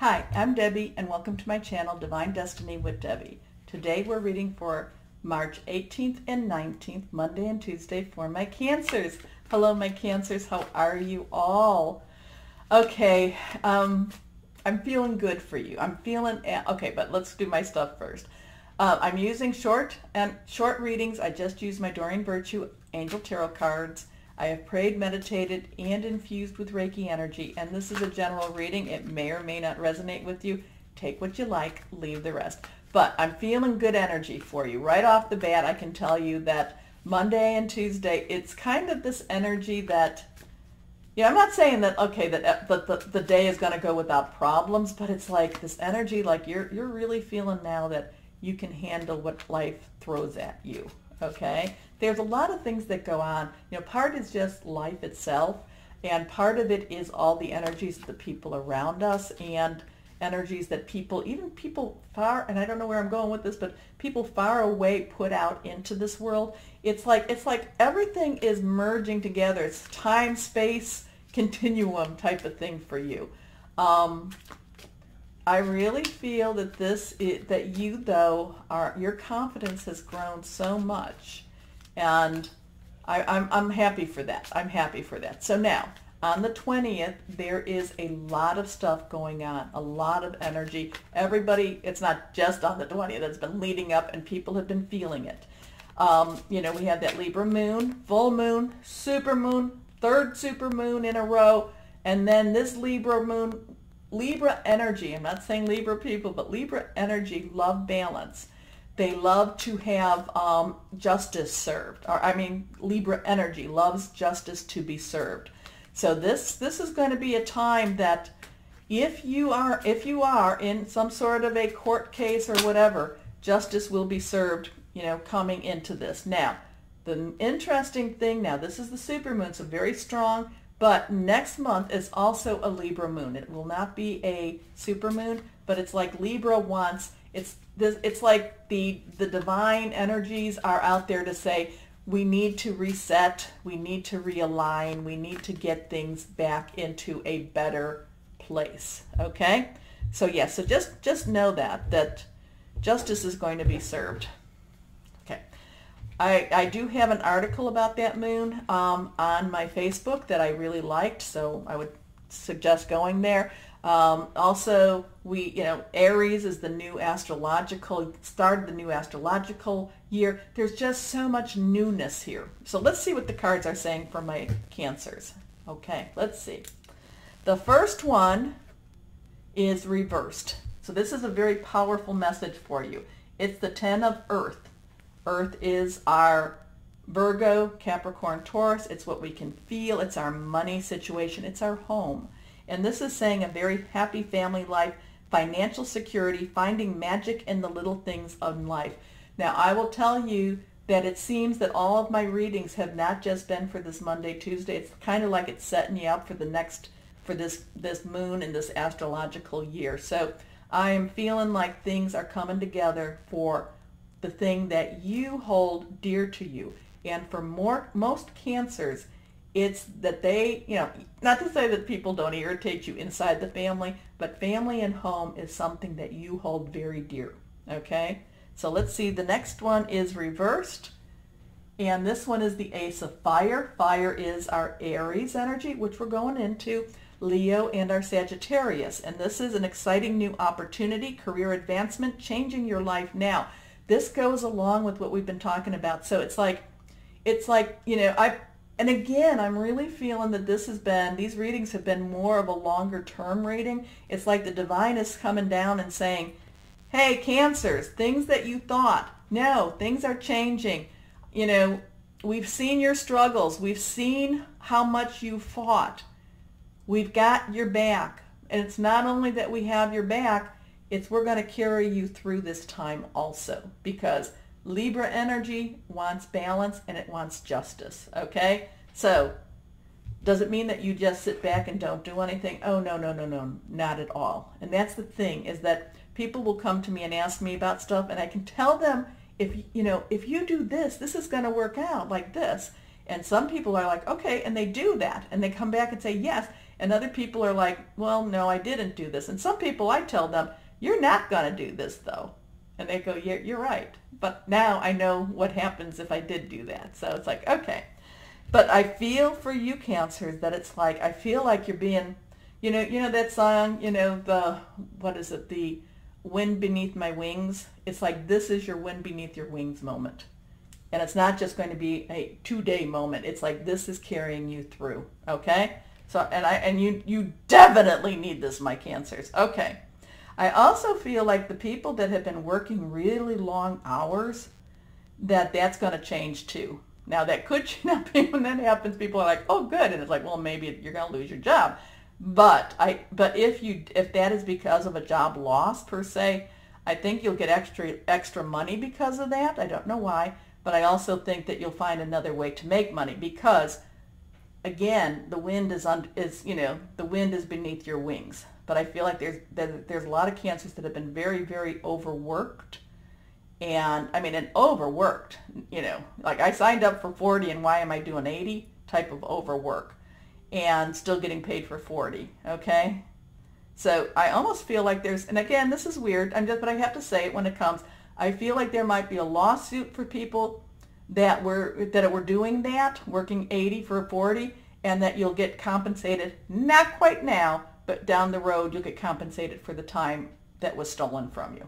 Hi, I'm Debbie and welcome to my channel Divine Destiny with Debbie. Today we're reading for March 18th and 19th, Monday and Tuesday for my Cancers. Hello my Cancers, how are you all? Okay, um, I'm feeling good for you. I'm feeling, okay, but let's do my stuff first. Uh, I'm using short and short readings. I just used my Doreen Virtue Angel Tarot cards. I have prayed, meditated, and infused with Reiki energy, and this is a general reading. It may or may not resonate with you. Take what you like, leave the rest. But I'm feeling good energy for you. Right off the bat, I can tell you that Monday and Tuesday, it's kind of this energy that, yeah, I'm not saying that, okay, that, uh, that the, the day is going to go without problems, but it's like this energy, like you're, you're really feeling now that you can handle what life throws at you, okay? there's a lot of things that go on. You know, part is just life itself, and part of it is all the energies of the people around us and energies that people, even people far, and I don't know where I'm going with this, but people far away put out into this world. It's like it's like everything is merging together. It's time, space, continuum type of thing for you. Um, I really feel that this is, that you though are your confidence has grown so much and I, I'm, I'm happy for that. I'm happy for that. So now, on the 20th, there is a lot of stuff going on, a lot of energy. Everybody, it's not just on the 20th, it's been leading up and people have been feeling it. Um, you know, we have that Libra moon, full moon, super moon, third super moon in a row, and then this Libra moon, Libra energy, I'm not saying Libra people, but Libra energy, love balance. They love to have um, justice served. Or, I mean, Libra energy loves justice to be served. So this this is going to be a time that if you are if you are in some sort of a court case or whatever, justice will be served, you know, coming into this. Now, the interesting thing now, this is the supermoon, so very strong, but next month is also a Libra moon. It will not be a super moon, but it's like Libra wants it's this, it's like the the divine energies are out there to say we need to reset, we need to realign, we need to get things back into a better place. Okay? So yes, yeah, so just just know that that justice is going to be served. I, I do have an article about that moon um, on my Facebook that I really liked, so I would suggest going there. Um, also, we, you know, Aries is the new astrological, started the new astrological year. There's just so much newness here. So let's see what the cards are saying for my cancers. Okay, let's see. The first one is reversed. So this is a very powerful message for you. It's the 10 of Earth. Earth is our Virgo, Capricorn, Taurus. It's what we can feel. It's our money situation. It's our home. And this is saying a very happy family life, financial security, finding magic in the little things of life. Now, I will tell you that it seems that all of my readings have not just been for this Monday, Tuesday. It's kind of like it's setting you up for the next, for this, this moon and this astrological year. So I am feeling like things are coming together for the thing that you hold dear to you. And for more, most cancers, it's that they, you know, not to say that people don't irritate you inside the family, but family and home is something that you hold very dear. Okay? So let's see. The next one is reversed. And this one is the Ace of Fire. Fire is our Aries energy, which we're going into. Leo and our Sagittarius. And this is an exciting new opportunity, career advancement, changing your life now. This goes along with what we've been talking about. So it's like, it's like, you know, I and again, I'm really feeling that this has been, these readings have been more of a longer term reading. It's like the divine is coming down and saying, hey, cancers, things that you thought, no, things are changing. You know, we've seen your struggles. We've seen how much you fought. We've got your back. And it's not only that we have your back, it's we're going to carry you through this time also because Libra energy wants balance and it wants justice, okay? So does it mean that you just sit back and don't do anything? Oh, no, no, no, no, not at all. And that's the thing is that people will come to me and ask me about stuff and I can tell them if, you know, if you do this, this is going to work out like this. And some people are like, okay, and they do that and they come back and say yes. And other people are like, well, no, I didn't do this. And some people, I tell them, you're not going to do this though. And they go, yeah, you're right. But now I know what happens if I did do that. So it's like, okay. But I feel for you cancers that it's like, I feel like you're being, you know, you know that song, you know, the, what is it, the wind beneath my wings? It's like, this is your wind beneath your wings moment. And it's not just going to be a two-day moment. It's like, this is carrying you through, okay? So, and I, and you, you definitely need this, my cancers. Okay. I also feel like the people that have been working really long hours, that that's going to change too. Now that could not be when that happens. People are like, oh, good, and it's like, well, maybe you're going to lose your job. But I, but if you, if that is because of a job loss per se, I think you'll get extra extra money because of that. I don't know why, but I also think that you'll find another way to make money because again, the wind is on is you know the wind is beneath your wings. But I feel like there's there's a lot of cancers that have been very very overworked, and I mean and overworked. You know, like I signed up for 40, and why am I doing 80? Type of overwork, and still getting paid for 40. Okay, so I almost feel like there's and again this is weird. I'm just but I have to say it when it comes. I feel like there might be a lawsuit for people that were that were doing that, working 80 for 40, and that you'll get compensated, not quite now, but down the road you'll get compensated for the time that was stolen from you.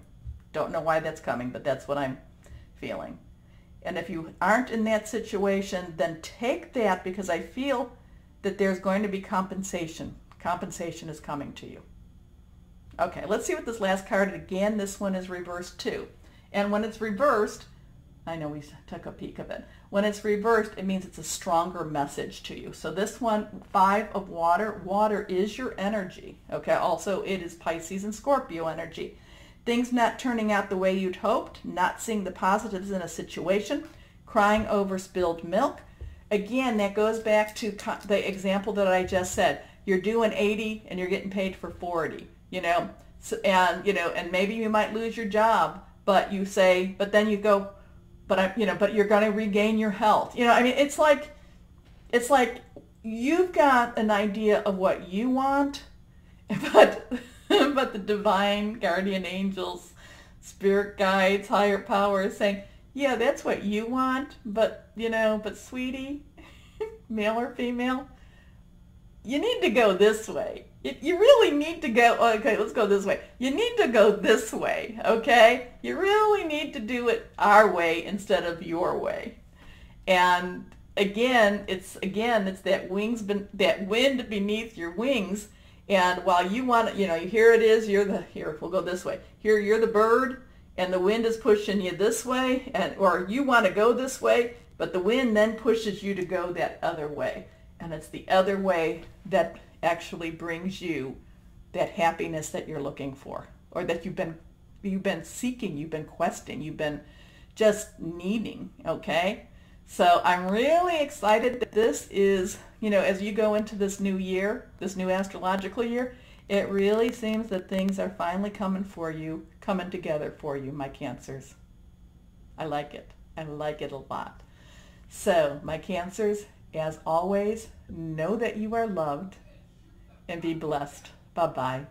Don't know why that's coming, but that's what I'm feeling. And if you aren't in that situation, then take that because I feel that there's going to be compensation. Compensation is coming to you. Okay, let's see what this last card, again, this one is reversed too. And when it's reversed, I know we took a peek of it. When it's reversed, it means it's a stronger message to you. So this one, five of water, water is your energy. Okay, also it is Pisces and Scorpio energy. Things not turning out the way you'd hoped, not seeing the positives in a situation, crying over spilled milk. Again, that goes back to the example that I just said. You're doing 80 and you're getting paid for 40, you know, so, and, you know, and maybe you might lose your job, but you say, but then you go, but I, you know, but you're going to regain your health. You know, I mean, it's like, it's like you've got an idea of what you want, but, but the divine guardian angels, spirit guides, higher power is saying, yeah, that's what you want, but, you know, but sweetie, male or female, you need to go this way you really need to go, oh, okay, let's go this way. You need to go this way, okay? You really need to do it our way instead of your way. And again, it's again, it's that wings, that wind beneath your wings. And while you want, to, you know, here it is, you're the, here, we'll go this way. Here, you're the bird and the wind is pushing you this way and, or you want to go this way, but the wind then pushes you to go that other way. And it's the other way that actually brings you that happiness that you're looking for or that you've been you've been seeking, you've been questing, you've been just needing, okay? So I'm really excited that this is, you know, as you go into this new year, this new astrological year, it really seems that things are finally coming for you, coming together for you, my cancers. I like it. I like it a lot. So, my cancers, as always, know that you are loved and be blessed. Bye-bye.